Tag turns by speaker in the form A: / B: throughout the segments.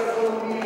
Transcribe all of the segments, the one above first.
A: economia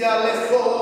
A: oficiales